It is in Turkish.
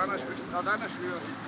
Ja, den